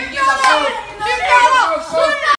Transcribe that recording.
Tá Filho da!